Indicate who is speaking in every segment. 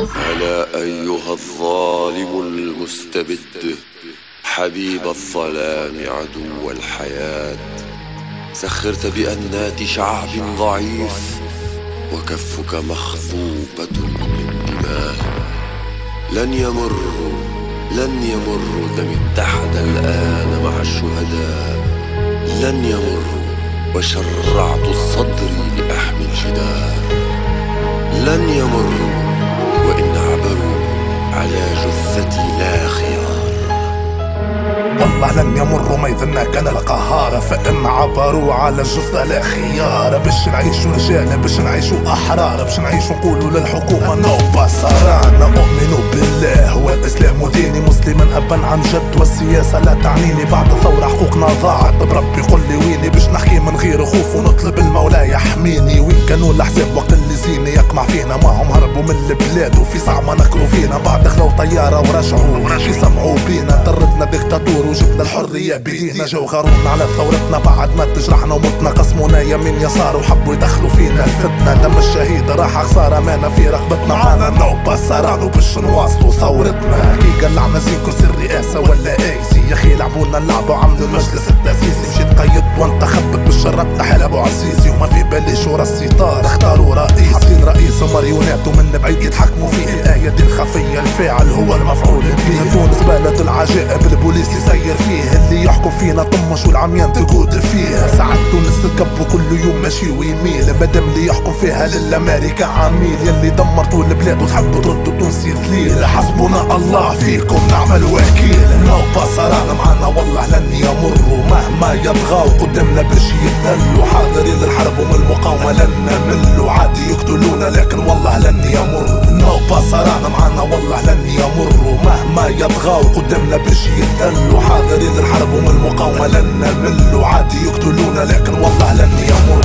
Speaker 1: ألا أيها الظالم المستبد حبيب الظلام عدو الحياة. سخرت بأنات شعب ضعيف وكفك مخضوبة من دماء لن يمروا لن يمروا دم اتحد الآن مع الشهداء. لن يمروا وشرعت الصدر لأحمي الجدار. لن يمروا
Speaker 2: والله لن يمروا ما يظن كان القهار. فإن عبروا على الجثة لا خيار. باش نعيشوا رجال باش نعيشوا أحرار. باش نعيشوا نقولوا للحكومة نو بصرانا أؤمن بالله والإسلام ديني مسلما أبا عن جد. والسياسة لا تعنيني بعد الثورة حقوقنا ضاعت. بربي قل لي ويني باش نحكي من غير خوف. ونطلب المولى يحميني. وين كانوا الأحزاب وقت اللي زيني. يقمع فينا ما هم هربوا من البلاد. وفي ساعة ما نكروا فينا. بعد خلوا طيارة ورجعوا. يسمعوا وجبنا الحرية بيدينا جو غارونا على ثورتنا. بعد ما تجرحنا ومتنا قسمونا يمين يسار وحبوا يدخلوا فينا. الفتنة دم الشهيد. راح خسارة مانا في رغبتنا. معانا no pasarán باش نواصلوا ثورتنا. كي قلعنا كرسي الرئاسة ولا ايسي يا أخي لعبونا اللعبة وعملوا المجلس التأسيسي. مشيت قيد وانتخبت بالشرط حال أبو عزيزي وما في بالي شورى الستار اختاروا رئيس. حاطين رئيس و marionnette ومن بعيد يتحكموا فيه. الآية دي الخفية الفاعل هو المفعول به. تونس بلد العجائب البوليس يسير فيه. اللي يحكم فينا طمش والعميان تقود فيها ساعات تونس تكب كل يوم ماشي ويميل. مادام اللي يحكم فيها للأمريكا عميل. يلي دمرتوا البلاد وتحبوا تردوا تونسي تليل. حسبنا الله فيكم نعمل وكيل. no pasarán معنا والله لن يمروا مهما يطغوا قدامنا باش يذلوا حاضرين للحرب ومن المقاومة لن نملوا. عادي يقتلونا لكن والله لن يمر no pasarán معنا والله لن يمروا. مهما يطغوا قدامنا باش يذلوا حاضرين للحرب ومن المقاومة لن نملوا. عادي يقتلونا لكن والله لن يمر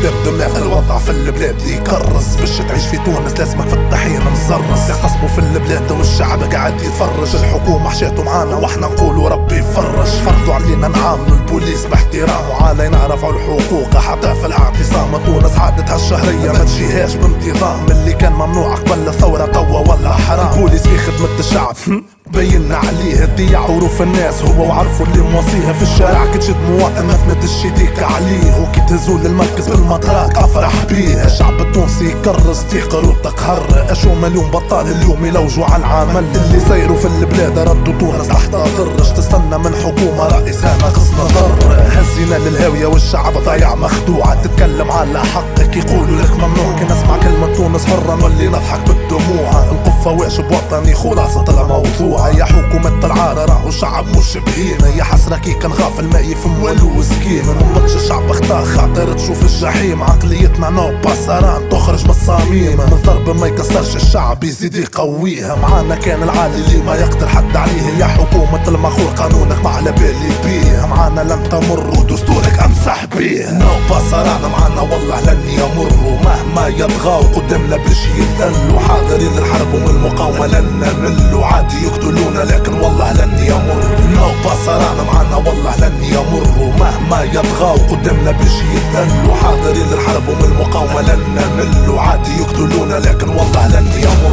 Speaker 2: système دماغ الوضع في البلاد يكرس. باش تعيش في تونس لازمك في الطحين مزرس يقصبوا في البلاد والشعب قاعد يتفرج. الحكومة حشاتوا معانا وإحنا نقولوا ربي يفرج. فرضوا علينا نعاملوا البوليس باحترام وعلينا نرفعوا الحقوق. حتى في الاعتصام تونس عادتها الشهرية. ما تجيهاش بانتظام. اللي كان ممنوع قبل الثورة توا ولا حرام. البوليس في خدمة الشعب. بينا عليه الضياع وروف الناس. هو وعرفوا اللي موصيها في الشارع. كي تشد مواطن ما تمدش يديك عليه. وكي تهزو للمركز بالمطراك أفرح بيه. الشعب التونسي يكرس تيقر وتقهر أشو مليون بطال اليوم يلوجوا على العمل اللي سيروا في البلاد ردوا تونس تحت ضرش تستنى من حكومة رئيسها ناقص نظر. هزينا للهاوية والشعب ضايع مخدوع تتكلم على حقك يقولوا لك ممنوع. كي نسمع كلمة تونس حرة نولي نضحك بالدموع. القفة واجب وطني خلاصة الموضوع يا حكومة العارة راهو شعب مش بهيمة يا حسرة كي كان غافل ما يفهم والو سكيم منبطش الشعب اختار خاطر تشوف الجحيم. عقليتنا no pasarán تخرج من الصميم. من ضرب ما يكسرش الشعب يزيد يقويها. معانا كان العالي اللي ما يقدر حد عليه. يا حكومة المخور قانونك ما على بالي بيه معانا لن تمر ودستورك امسح بيه نو باسران معانا والله لن يمروا مهما يطغوا قدامنا باش يذلوا حاضرين للحرب ومن المقاومة لن نملوا عادي يقتلونا لكن والله لن يمر. نوبة صرانا معانا والله لن يمروا مهما يطغوا قدامنا باش يذلوا حاضرين للحرب ومن المقاومة لن نملوا عادي يقتلونا لكن والله لن يمر.